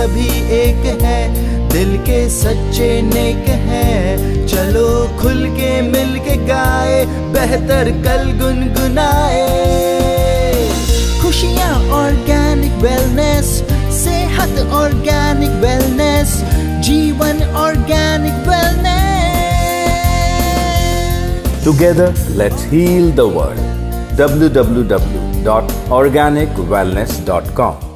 सभी एक है, दिल के सच्चे नेक है। चलो खुल के मिल के गाए, बेहतर कल गुनगुनाए। खुशियाँ ऑर्गेनिक वेलनेस सेहत ऑर्गेनिक वेलनेस जीवन organic wellness together let's heal the world www.organicwellness.com